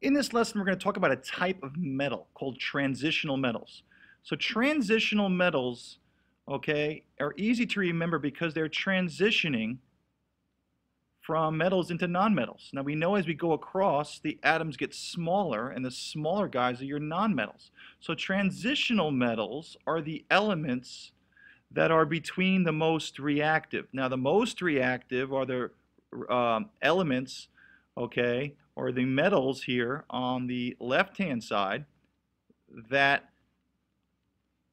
In this lesson, we're going to talk about a type of metal called transitional metals. So transitional metals, okay, are easy to remember because they're transitioning from metals into nonmetals. Now we know as we go across, the atoms get smaller, and the smaller guys are your nonmetals. So transitional metals are the elements that are between the most reactive. Now the most reactive are the um, elements, okay, or the metals here on the left-hand side that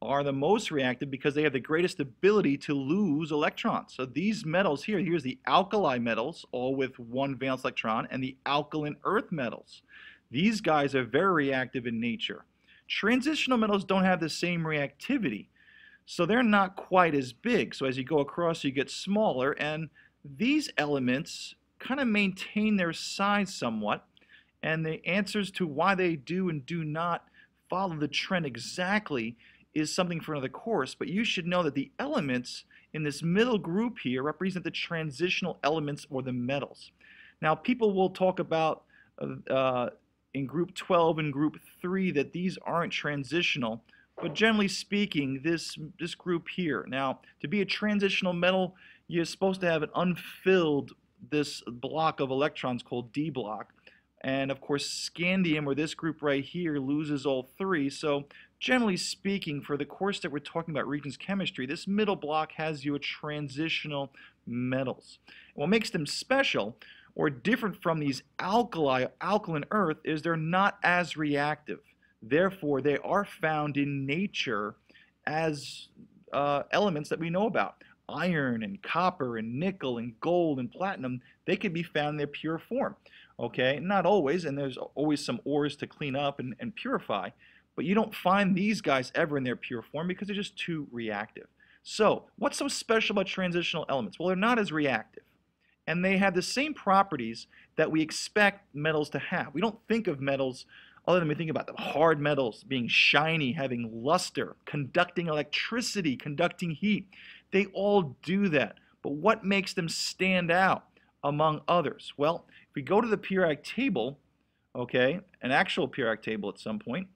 are the most reactive because they have the greatest ability to lose electrons. So these metals here, here's the alkali metals, all with one valence electron, and the alkaline earth metals. These guys are very reactive in nature. Transitional metals don't have the same reactivity, so they're not quite as big. So as you go across, you get smaller, and these elements kind of maintain their size somewhat, and the answers to why they do and do not follow the trend exactly is something for another course, but you should know that the elements in this middle group here represent the transitional elements or the metals. Now, people will talk about uh, in group 12 and group 3 that these aren't transitional, but generally speaking, this, this group here. Now, to be a transitional metal, you're supposed to have an unfilled this block of electrons called D block. And of course, scandium, or this group right here, loses all three. So generally speaking, for the course that we're talking about Regents chemistry, this middle block has you a transitional metals. what makes them special or different from these alkali, alkaline earth is they're not as reactive. Therefore, they are found in nature as uh, elements that we know about iron and copper and nickel and gold and platinum, they can be found in their pure form. Okay, not always, and there's always some ores to clean up and, and purify, but you don't find these guys ever in their pure form because they're just too reactive. So, what's so special about transitional elements? Well, they're not as reactive, and they have the same properties that we expect metals to have. We don't think of metals other than we think about the hard metals being shiny, having luster, conducting electricity, conducting heat. They all do that. But what makes them stand out among others? Well, if we go to the periodic table, okay, an actual periodic table at some point,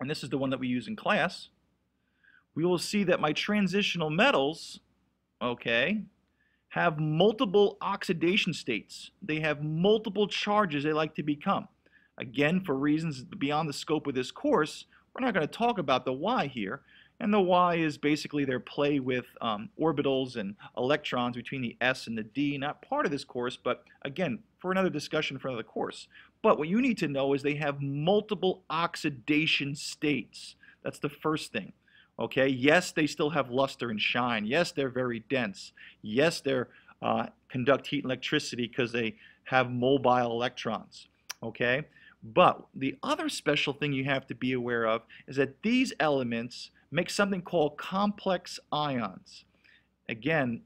and this is the one that we use in class, we will see that my transitional metals, okay, have multiple oxidation states. They have multiple charges they like to become. Again, for reasons beyond the scope of this course, we're not going to talk about the why here, and the why is basically their play with um, orbitals and electrons between the S and the D. Not part of this course, but again, for another discussion for another course. But what you need to know is they have multiple oxidation states. That's the first thing. Okay, yes, they still have luster and shine. Yes, they're very dense. Yes, they uh, conduct heat and electricity because they have mobile electrons. Okay, but the other special thing you have to be aware of is that these elements make something called complex ions. Again,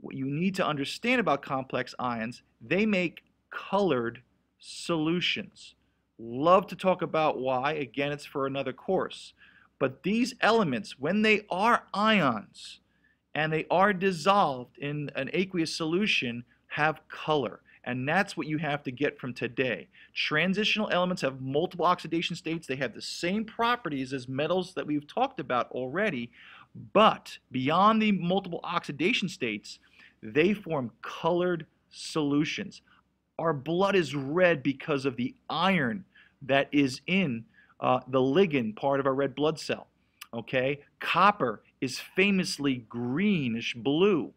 what you need to understand about complex ions, they make colored solutions. Love to talk about why. Again, it's for another course. But these elements, when they are ions and they are dissolved in an aqueous solution, have color. And that's what you have to get from today. Transitional elements have multiple oxidation states. They have the same properties as metals that we've talked about already, but beyond the multiple oxidation states, they form colored solutions. Our blood is red because of the iron that is in uh, the ligand part of our red blood cell. Okay, copper is famously greenish blue.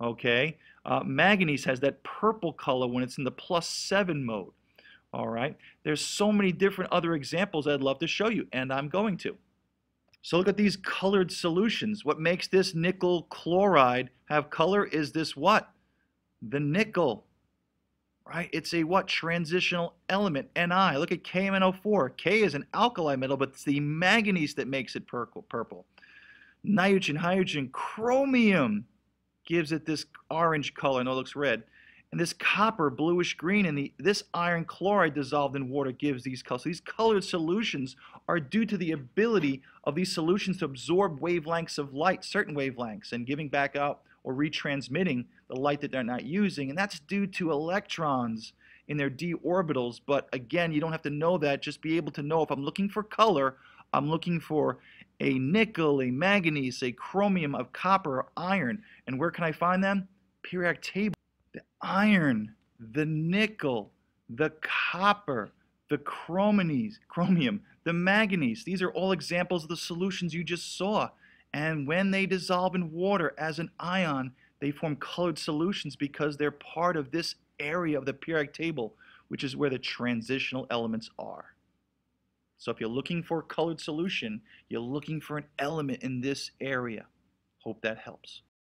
Okay, uh, manganese has that purple color when it's in the plus 7 mode. All right. There's so many different other examples I'd love to show you, and I'm going to. So look at these colored solutions. What makes this nickel chloride have color is this what? The nickel. Right? It's a what? Transitional element, Ni. Look at KMnO4. K is an alkali metal, but it's the manganese that makes it purple. Nitrogen, hydrogen, chromium gives it this orange color. No, it looks red. And this copper, bluish green, and the, this iron chloride dissolved in water gives these colors. So these colored solutions are due to the ability of these solutions to absorb wavelengths of light, certain wavelengths, and giving back out or retransmitting the light that they're not using. And that's due to electrons in their d orbitals, but again, you don't have to know that. Just be able to know if I'm looking for color, I'm looking for a nickel, a manganese, a chromium, of copper, iron. And where can I find them? Periodic table. The iron, the nickel, the copper, the chromanese, chromium, the manganese. These are all examples of the solutions you just saw. And when they dissolve in water as an ion, they form colored solutions because they're part of this area of the periodic table, which is where the transitional elements are. So if you're looking for a colored solution, you're looking for an element in this area. Hope that helps.